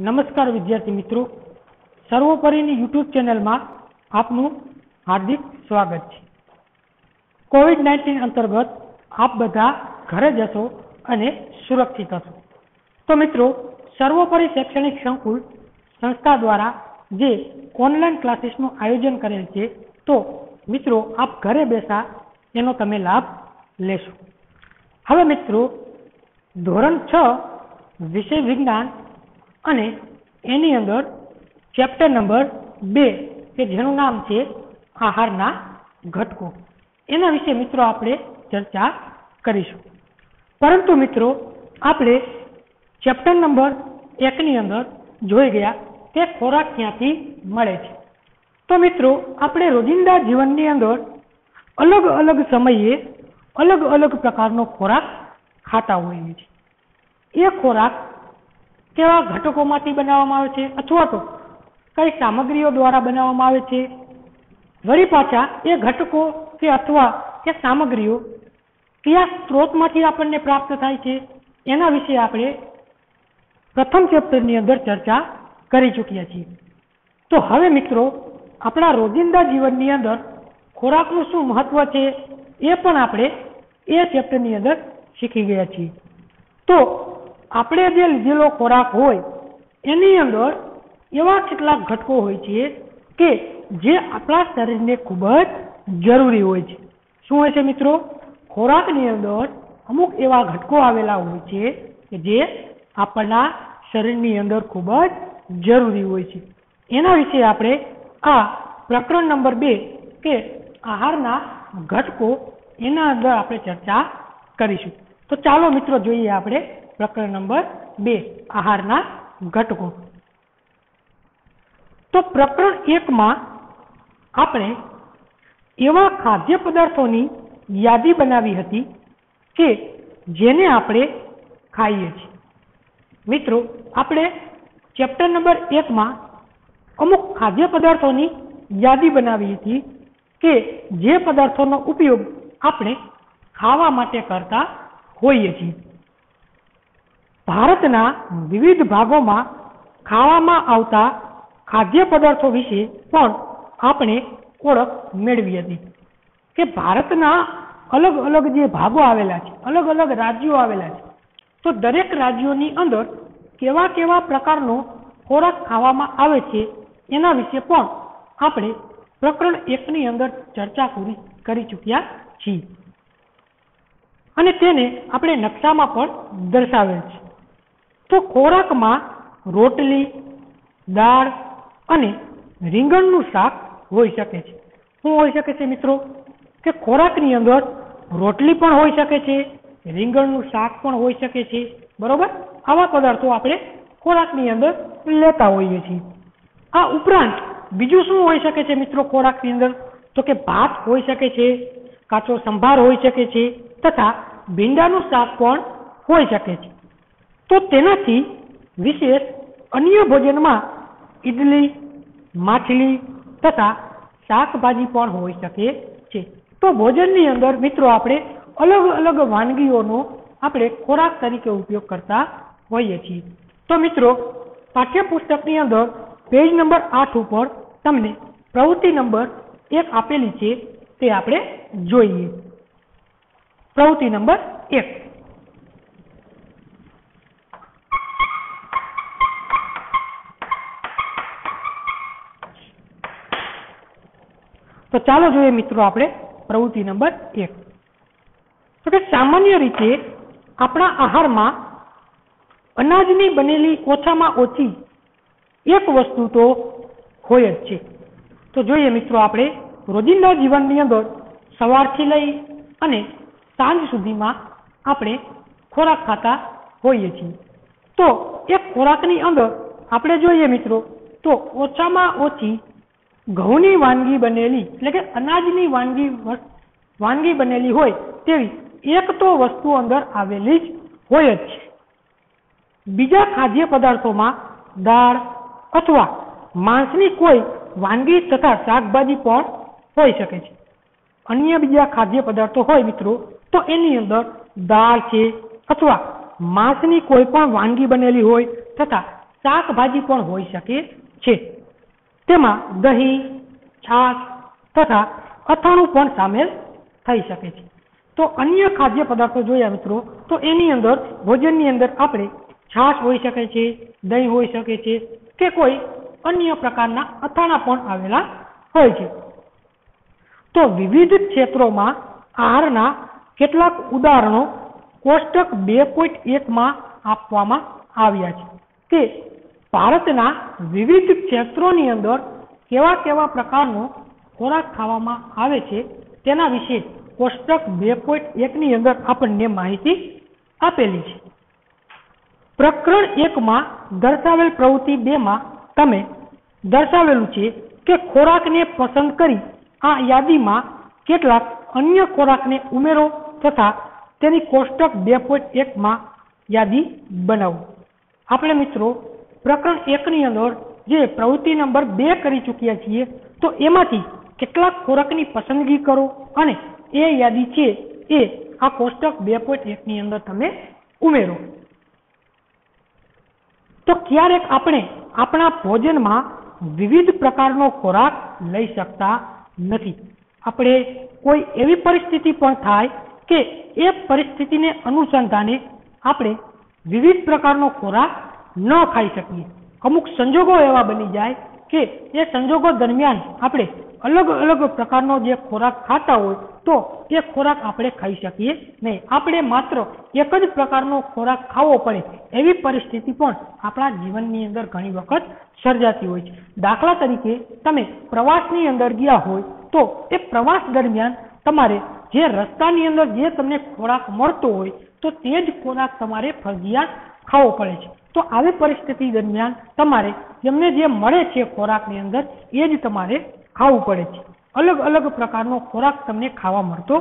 નમસ્કાર વિદ્યાર્થી મિત્રો. સર્વોપરીની યુટ્યુબ ચેનલમાં આપનું હાર્દિક સ્વાગત છે. કોવિડ નાઇન્ટીન અંતર્ગત આપ બધા ઘરે જશો અને સુરક્ષિત હશો. તો મિત્રો, સર્વોપરી શૈક્ષણિક સંકુલ સંસ્થા દ્વારા જે ઓનલાઈન ક્લાસીસનું આયોજન કરેલ છે, તો મિત્રો, આપ ઘરે બેસા એનો તમે લાભ લેશો. હવે મિત્રો, ધોરણ છ વિષય વિજ્ઞાન અને એની અંદર ચેપ્ટર નંબર બે, કે જેનું નામ છે આહારના ઘટકો. એના વિશે મિત્રો આપણે ચર્ચા કરીશું. પરંતુ મિત્રો, આપણે ચેપ્ટર નંબર એકની અંદર જોઈ ગયા કે ખોરાક ક્યાંથી મળે છે? તો મિત્રો, આપણે રોજિંદા જીવનની અંદર અલગ અલગ સમયે અલગ અલગ પ્રકારનો ખોરાક ખાતા હોઈએ છીએ. એ ખોરાક કેવા ઘટકોમાંથી બનાવવામાં આવે છે? અથવા તો કઈ સામગ્રીઓ દ્વારા બનાવવામાં આવે છે? વળી પાછા એ ઘટકો કે અથવા કે સામગ્રીઓ કયા સ્ત્રોતમાંથી આપણને પ્રાપ્ત થાય છે? એના વિશે આપણે પ્રથમ ચેપ્ટરની અંદર ચર્ચા કરી ચૂક્યા છીએ. તો હવે મિત્રો, આપણા રોજિંદા જીવનની અંદર ખોરાકનું શું મહત્વ છે એ પણ આપણે એ ચેપ્ટરની અંદર શીખી ગયા છીએ. તો આપણે જે લીધેલો ખોરાક હોય, એની અંદર એવા કેટલાક ઘટકો હોય છે કે જે આપણા શરીરને ખૂબ જ જરૂરી હોય છે. શું હોય છે મિત્રો? ખોરાકની અંદર અમુક એવા ઘટકો આવેલા હોય છે કે જે આપણના શરીરની અંદર ખૂબ જ જરૂરી હોય છે. એના વિશે આપણે આ પ્રકરણ નંબર બે કે આહારના ઘટકો એના અંદર આપણે ચર્ચા કરીશું. તો ચાલો મિત્રો જોઈએ આપણે પ્રકરણ નંબર બે, આહારના ઘટકો. તો પ્રકરણ એકમાં આપણે એવા ખાદ્ય પદાર્થોની યાદી બનાવી હતી કે જેને આપણે ખાઈએ છીએ. મિત્રો, આપણે ચેપ્ટર નંબર એકમાં અમુક ખાદ્ય પદાર્થોની યાદી બનાવી હતી કે જે પદાર્થોનો ઉપયોગ આપણે ખાવા માટે કરતા હોઈએ છીએ. ભારતના વિવિધ ભાગોમાં ખાવામાં આવતા ખાદ્ય પદાર્થો વિશે પણ આપણે ઓળખ મેળવી હતી કે ભારતના અલગ અલગ જે ભાગો આવેલા છે, અલગ અલગ રાજ્યો આવેલા છે, તો દરેક રાજ્યોની અંદર કેવા કેવા પ્રકારનો ખોરાક ખાવામાં આવે છે એના વિશે પણ આપણે પ્રકરણ એકની અંદર ચર્ચા પૂરી કરી ચૂક્યા છીએ. અને તેને આપણે નકશામાં પણ દર્શાવેલ છે. તો ખોરાકમાં રોટલી, દાળ અને રીંગણનું શાક હોઈ શકે છે. શું હોઈ શકે છે મિત્રો? કે ખોરાકની અંદર રોટલી પણ હોઈ શકે છે, રીંગણનું શાક પણ હોઈ શકે છે, બરોબર? આવા પદાર્થો આપણે ખોરાકની અંદર લેતા હોઈએ છીએ. આ ઉપરાંત બીજું શું હોઈ શકે છે મિત્રો ખોરાકની અંદર? તો કે ભાત હોઈ શકે છે, કાચો સંભાર હોઈ શકે છે, તથા ભીંડાનું શાક પણ હોઈ શકે છે. તો તેનાથી વિશેષ અન્ય ભોજનમાં ઈડલી, માછલી તથા શાકભાજી પણ હોઈ શકે છે. તો ભોજનની અંદર મિત્રો આપણે અલગ અલગ વાનગીઓનો આપણે ખોરાક તરીકે ઉપયોગ કરતા હોઈએ છીએ. તો મિત્રો, પાઠ્યપુસ્તકની અંદર પેજ નંબર આઠ ઉપર તમને પ્રવૃત્તિ નંબર એક આપેલી છે તે આપણે જોઈએ. પ્રવૃત્તિ નંબર એક. તો ચાલો જોઈએ મિત્રો આપણે પ્રવૃત્તિ નંબર એક. તો કે સામાન્ય રીતે આપણા આહારમાં અનાજની બનેલી ઓછામાં ઓછી એક વસ્તુ તો હોય જ છે. તો જોઈએ મિત્રો આપણે રોજિંદા જીવનની અંદર સવારથી લઈ અને સાંજ સુધીમાં આપણે ખોરાક ખાતા હોઈએ છીએ. તો એ ખોરાકની અંદર આપણે જોઈએ મિત્રો તો ઓછામાં ઓછી ઘઉંની વાનગી બનેલી, એટલે કે અનાજની વાનગી વાનગી બનેલી હોય તેવી એક તો વસ્તુ અંદર આવેલી જ હોય જ છે. બીજા ખાદ્ય પદાર્થોમાં દાળ અથવા માંસની કોઈ વાનગી તથા શાકભાજી પણ હોઈ શકે છે. અન્ય બીજા ખાદ્ય પદાર્થો હોય મિત્રો, તો એની અંદર દાળ છે અથવા માંસની કોઈ પણ વાનગી બનેલી હોય તથા શાકભાજી પણ હોઈ શકે છે. તેમાં દહીં, છાશ તથા અથાણું પણ સામેલ થઈ શકે છે. તો અન્ય ખાદ્ય પદાર્થો જોયા મિત્રો, તો એની અંદર ભોજનની અંદર આપણે છાશ હોઈ શકે છે, દહીં હોઈ શકે છે કે કોઈ અન્ય પ્રકારના અથાણા પણ આવેલા હોય છે. તો વિવિધ ક્ષેત્રોમાં આહારના કેટલાક ઉદાહરણો કોષ્ટક બે પોઈન્ટ એકમાં આપવામાં આવ્યા છે કે ભારતના વિવિધ ક્ષેત્રોની અંદર કેવા કેવા પ્રકારનો ખોરાક ખાવામાં આવે છે તેના વિશે કોષ્ટક બે પોઈન્ટ એકની અંદર આપણને માહિતી આપેલી છે. પ્રકરણ એકમાં દર્શાવેલ પ્રવૃત્તિ બેમાં તમે દર્શાવેલું છે કે ખોરાકને પસંદ કરી આ યાદીમાં કેટલાક અન્ય ખોરાકને ઉમેરો તથા તેની કોષ્ટક બે પોઈન્ટ એકમાં યાદી બનાવો. આપણે મિત્રો પ્રકરણ એકની અંદર જે પ્રવૃત્તિ નંબર બે કરી ચૂક્યા છીએ, તો એમાંથી કેટલાક ખોરાકની પસંદગી કરો અને એ યાદી છે એ આ કોષ્ટક બે પોઈન્ટ એકની અંદર તમે ઉમેરો. તો ક્યારેક આપણે આપણા ભોજનમાં વિવિધ પ્રકારનો ખોરાક લઈ શકતા નથી. આપણે કોઈ એવી પરિસ્થિતિ પણ થાય કે એ પરિસ્થિતિને અનુસંધાને આપણે વિવિધ પ્રકારનો ખોરાક ન ખાઈ શકીએ. અમુક સંજોગો એવા બની જાય કે એ સંજોગો દરમિયાન આપણે અલગ અલગ પ્રકારનો જે ખોરાક ખાતા હોય તો એ ખોરાક આપણે ખાઈ શકીએ નહીં. આપણે માત્ર એક જ પ્રકારનો ખોરાક ખાવો પડે એવી પરિસ્થિતિ પણ આપણા જીવનની અંદર ઘણી વખત સર્જાતી હોય છે. દાખલા તરીકે તમે પ્રવાસની અંદર ગયા હોય તો એ પ્રવાસ દરમિયાન તમારે જે રસ્તાની અંદર જે તમને ખોરાક મળતો હોય તો તે જ ખોરાક તમારે ફરજિયાત ખાવો પડે છે. તો આવી પરિસ્થિતિ દરમિયાન તમારે જેમને જે મળે છે ખોરાકની અંદર, એ જ તમારે ખાવું પડે છે. અલગ અલગ પ્રકારનો ખોરાક તમને ખાવા મળતો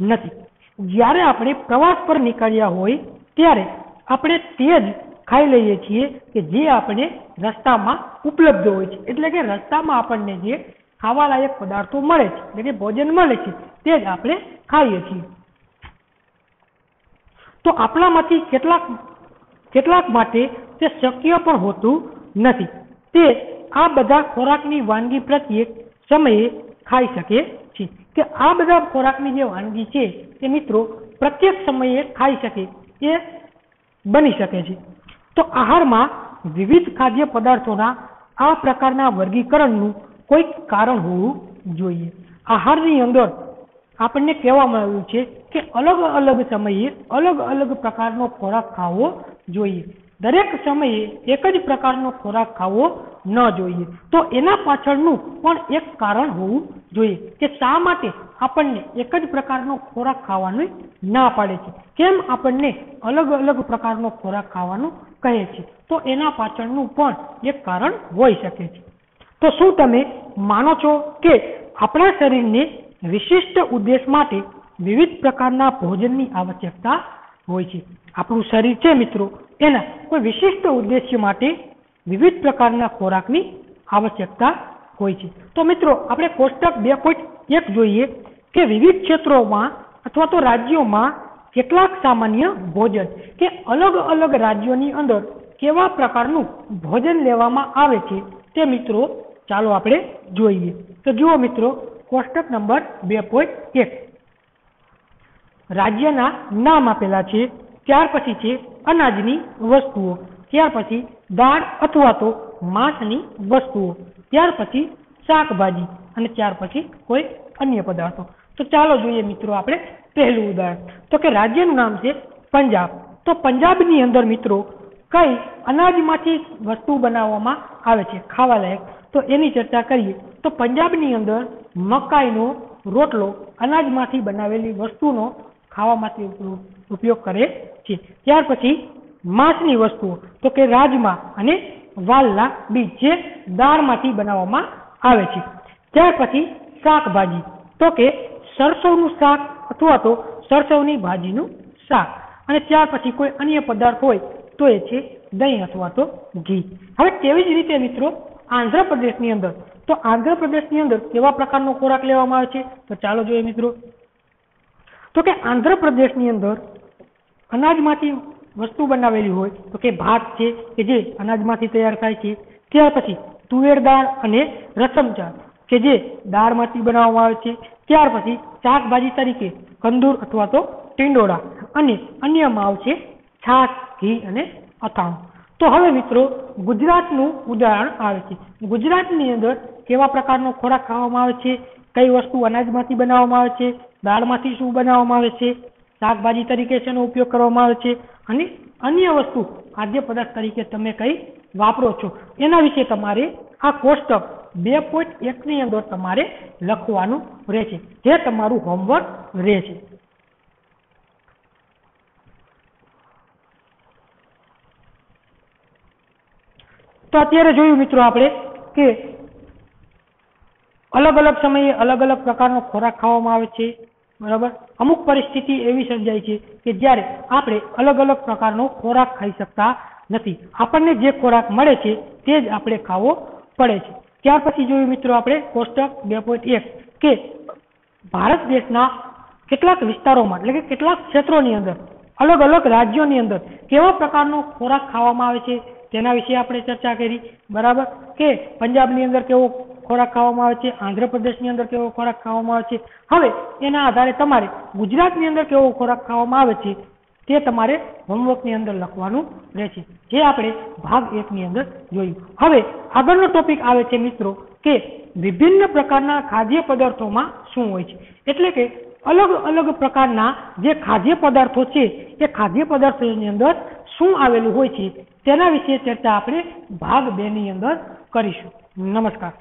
નથી. જ્યારે આપણે પ્રવાસ પર નીકળ્યા હોય, ત્યારે આપણે તે જ ખાઈ લઈએ છીએ કે જે આપણે રસ્તામાં ઉપલબ્ધ હોય છે. એટલે કે રસ્તામાં આપણને જે ખાવાલાયક પદાર્થો મળે છે, એટલે કે ભોજન મળે છે, તે જ આપણે ખાઈએ છીએ. તો આપણામાંથી કેટલાક કેટલાક માટે તે શક્ય પણ હોતું નથી. તે આ બધા ખોરાકની વાનગી પ્રત્યે સમયે ખાઈ શકે છે. કે આ બધા ખોરાકની જે વાનગી છે તે મિત્રો પ્રત્યેક સમયે ખાઈ શકે એ બની શકે છે. તો આહારમાં વિવિધ ખાદ્ય પદાર્થોના આ પ્રકારના વર્ગીકરણનું કોઈક કારણ હોવું જોઈએ. આહારની અંદર આપણને કહેવામાં આવ્યું છે કે અલગ અલગ સમયે અલગ અલગ પ્રકારનો ખોરાક ખાવો જોઈએ. દરેક સમયે એક જ પ્રકારનો ખોરાક ખાવો ન જોઈએ. તો એના પાછળનું પણ એક કારણ હોવું જોઈએ કે શા માટે આપણને એક જ પ્રકારનો ખોરાક ખાવાનું ના પાડે છે? કેમ આપણને અલગ અલગ પ્રકારનો ખોરાક ખાવાનું કહે છે? તો એના પાછળનું પણ એક કારણ હોઈ શકે છે. તો શું તમે માનો છો કે આપણા શરીરને વિશિષ્ટ ઉદ્દેશ માટે વિવિધ પ્રકારના ભોજનની આવશ્યકતા હોય છે. આપણું શરીર છે મિત્રો, એના કોઈ વિશિષ્ટ ઉદ્દેશ્ય માટે વિવિધ પ્રકારના ખોરાકની આવશ્યકતા હોય છે. તો મિત્રો, આપણે કોષ્ટક બે પોઈન્ટ એક જોઈએ કે વિવિધ ક્ષેત્રોમાં અથવા તો રાજ્યોમાં કેટલાક સામાન્ય ભોજન કે અલગ અલગ રાજ્યોની અંદર કેવા પ્રકારનું ભોજન લેવામાં આવે છે તે મિત્રો ચાલો આપણે જોઈએ. તો જુઓ મિત્રો, કોષ્ટક નંબર બે પોઈન્ટ એક. રાજ્યના નામ આપેલા છે, ત્યાર પછી છે અનાજની વસ્તુઓ, ત્યાર પછી દાળ અથવા તો માંસની વસ્તુઓ, ત્યાર પછી શાકભાજી અને ત્યાર પછી કોઈ અન્ય પદાર્થો. તો ચાલો જોઈએ મિત્રો આપણે પહેલું ઉદાહરણ. તો કે રાજ્યનું નામ છે પંજાબ. તો પંજાબની અંદર મિત્રો કઈ અનાજમાંથી વસ્તુ બનાવવામાં આવે છે ખાવા લાયક તો એની ચર્ચા કરીએ. તો પંજાબની અંદર મકાઈનો રોટલો અનાજમાંથી બનાવેલી વસ્તુનો ખાવામાંથી માટે ઉપયોગ કરે છે. ત્યાર પછી માંસની વસ્તુઓ, તો કે રાજમા અને વાલના બીજ જે દાળમાંથી બનાવવામાં આવે છે. ત્યાર પછી શાકભાજી, તો કે સરસવનું શાક અથવા તો સરસવની ભાજીનું શાક. અને ત્યાર પછી કોઈ અન્ય પદાર્થ હોય, તો એ છે દહીં અથવા તો ઘી. હવે તેવી જ રીતે મિત્રો આંધ્રપ્રદેશની અંદર, તો આંધ્રપ્રદેશની અંદર કેવા પ્રકારનો ખોરાક લેવામાં આવે છે? તો ચાલો જોઈએ મિત્રો. તો કે આંધ્રપ્રદેશની અંદર અનાજમાંથી વસ્તુ બનાવેલી હોય, તો કે ભાત છે કે જે અનાજમાંથી તૈયાર થાય છે, ત્યાર પછી તુવેર દાળ અને રસમ ચા કે જે દાળમાંથી બનાવવામાં આવે છે, ત્યાર પછી શાકભાજી તરીકે કંદૂર અથવા તો ટીંડોળા અને અન્ય માવ છે, છાશ, ઘી અને અથાણું. તો હવે મિત્રો ગુજરાતનું ઉદાહરણ આવે છે. ગુજરાતની અંદર કેવા પ્રકારનો ખોરાક ખાવામાં આવે છે, કઈ વસ્તુ અનાજમાંથી બનાવવામાં આવે છે દાળમાંથી શું બનાવવામાં આવે છે? શાકભાજી તરીકે શેનો ઉપયોગ કરવામાં આવે છે? અને અન્ય વસ્તુ, ખાદ્ય પદાર્થ તરીકે તમે કઈ વાપરો છો? એના વિશે તમારે આ કોષ્ટક બે પોઈન્ટ એકની અંદર તમારે લખવાનું રહેશે. જે તમારું હોમવર્ક રહેશે. તો અત્યારે જોયું મિત્રો આપણે કે અલગ અલગ સમયે અલગ અલગ પ્રકારનો ખોરાક ખાવામાં આવે છે. બરાબર? અમુક પરિસ્થિતિ એવી સર્જાય છે કે જ્યારે આપણે અલગ અલગ પ્રકારનો ખોરાક ખાઈ શકતા નથી. આપણને જે ખોરાક મળે છે તે જ આપણે ખાવો પડે છે. ત્યાર પછી જોયું મિત્રો આપણે કોષ્ટક બે પોઈન્ટ એક કે ભારત દેશના કેટલાક વિસ્તારોમાં એટલે કે કેટલાક ક્ષેત્રોની અંદર, અલગ અલગ રાજ્યોની અંદર કેવા પ્રકારનો ખોરાક ખાવામાં આવે છે તેના વિશે આપણે ચર્ચા કરી. બરાબર? કે પંજાબની અંદર કેવો ખોરાક ખાવામાં આવે છે, આંધ્રપ્રદેશની અંદર કેવો ખોરાક ખાવામાં આવે છે? હવે, એના આધારે તમારે ગુજરાતની અંદર કેવો ખોરાક ખાવામાં આવે છે, તે તમારે હોમવર્કની અંદર લખવાનું રહેશે. જે આપણે ભાગ એકની અંદર જોયું. હવે, આગળનો ટોપિક આવે છે મિત્રો, કે વિભિન્ન પ્રકારના ખાદ્ય પદાર્થોમાં શું હોય છે? એટલે કે અલગ અલગ પ્રકારના જે ખાદ્ય પદાર્થો છે, એ ખાદ્ય પદાર્થોની અંદર શું આવેલું હોય છે, તેના વિશે ચર્ચા આપણે ભાગ બેની અંદર કરીશું. નમસ્કાર.